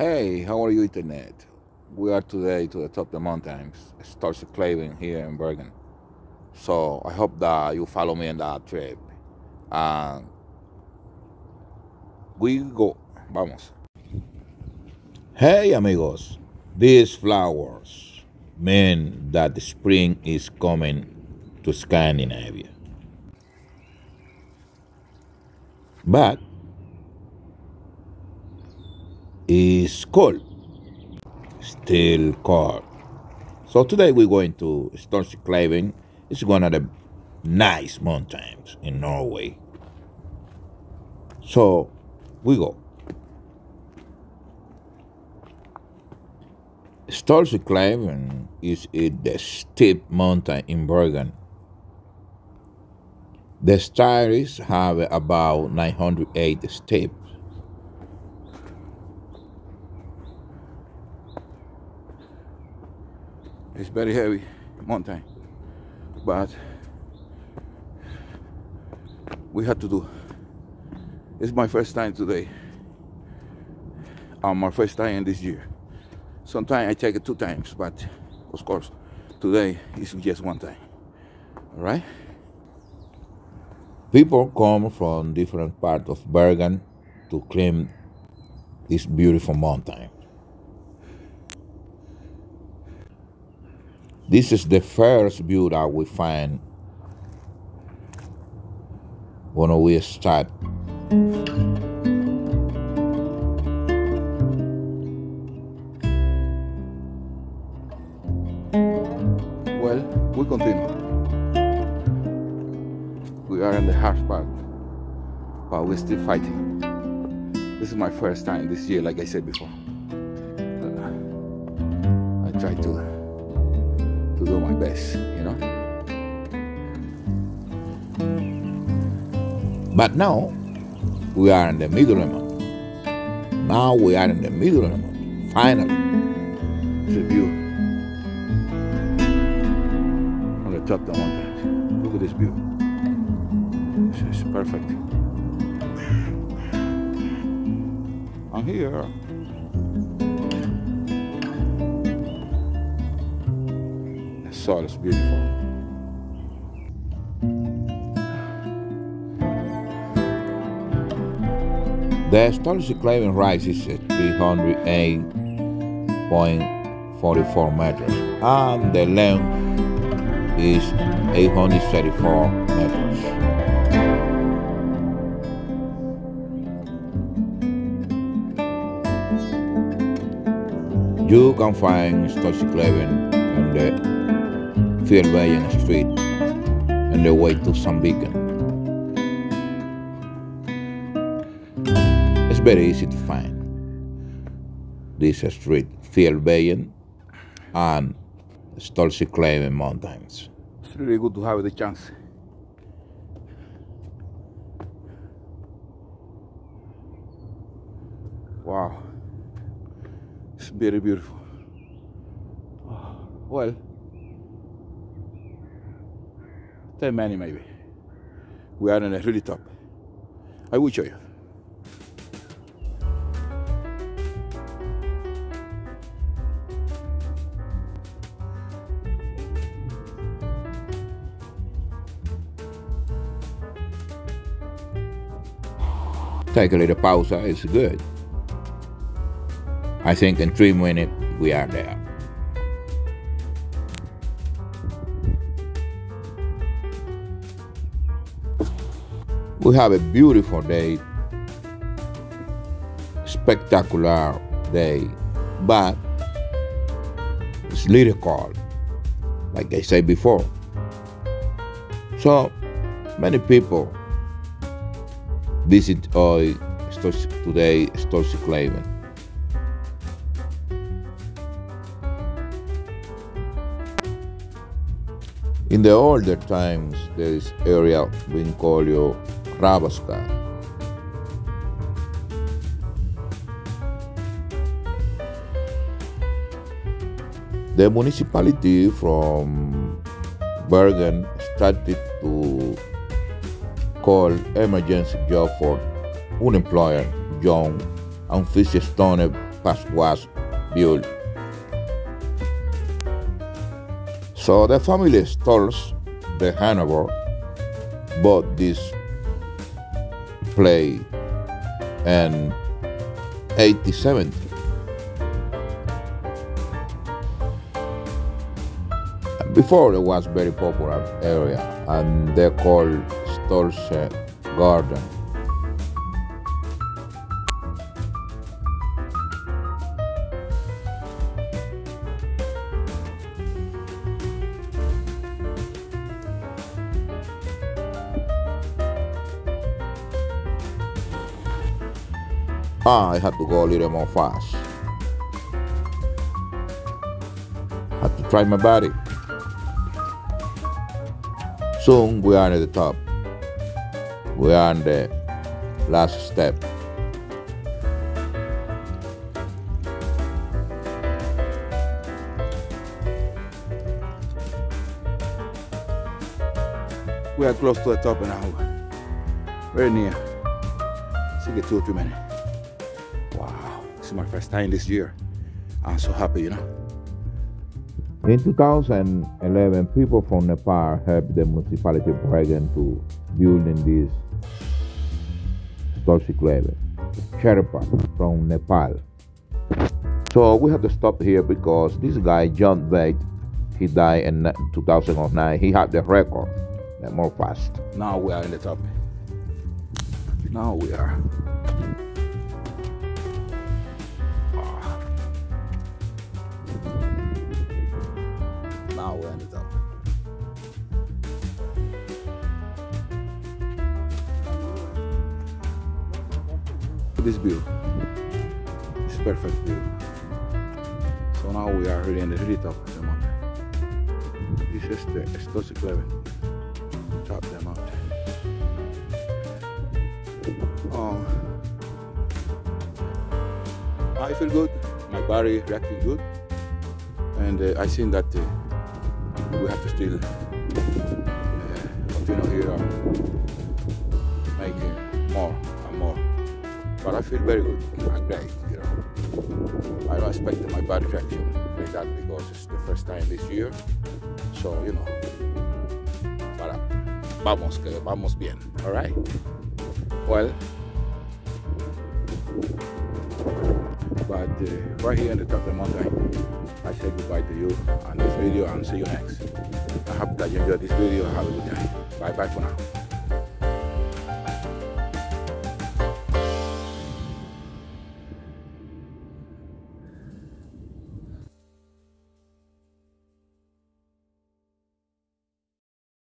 Hey, how are you, Internet? We are today to the top of the mountains, Stoltzekleiven here in Bergen. So I hope that you follow me on that trip. And we go. Vamos. Hey, amigos. These flowers mean that the spring is coming to Scandinavia. But is cold, still cold. So today we're going to Stoltzekleiven. It's one of the nice mountains in Norway. So we go. Stoltzekleiven is in the steep mountain in Bergen. The stairs have about 908 steps. It's very heavy mountain, but we had to do. It's my first time today. Um, my first time in this year. Sometimes I take it two times, but of course, today is just one time. All right. People come from different parts of Bergen to climb this beautiful mountain. This is the first view that we find when we start. Well, we continue. We are in the hard part, but we're still fighting. This is my first time this year, like I said before. Uh, I try to to do my best, you know. But now we are in the middle month. Now we are in the middle month. Finally, view on the top of the mountain. Look at this view. This is perfect. I'm here soil is beautiful. The Stoltzekleiven rises at 308.44 meters and the length is 834 meters. You can find Stoltzekleiven on the Fjellveien Street on the way to Sandviken. It's very easy to find this street, Fjellveien and Stoltzekleiven Mountains. It's really good to have the chance. Wow. It's very beautiful. Well, 10 many maybe. We are in a really top. I will show you. Take a little pause, it's good. I think in three minutes we are there. We have a beautiful day, spectacular day, but it's little cold, like I said before. So many people visit uh, today Stoltzekleiven. In the older times, there is area being called The municipality from Bergen started to call emergency job for unemployed young and Stone was built. So the family stores the Hanover bought this play in 1870. Before it was very popular area and they called Stolze Garden. Ah, I had to go a little more fast. Had to try my body. Soon we are at the top. We are on the last step. We are close to the top now. Very near. Get two or three minutes. This is my first time this year. I'm so happy, you know. In 2011, people from Nepal helped the municipality of Bergen to build in this Stoltzekleiven, Sherpa from Nepal. So we have to stop here because this guy, John Bate, he died in 2009. He had the record, the more fast. Now we are in the top. Now we are. Now in the top. This view. It's perfect view. So now we are really in the really top of the mountain. This is the Stoltzekleiven. Top of the mountain. Um, I feel good. My body reacting good, and uh, I think that uh, we have to still uh, continue here and make uh, more and more. But I feel very good. I'm great. You know, I don't expect my body reaction like that because it's the first time this year. So you know, but vamos que vamos bien. All right. Well, but uh, right here in the top of the mountain, I say goodbye to you on this video and see you next. I hope that you enjoyed this video. Have a good day. Bye bye for now.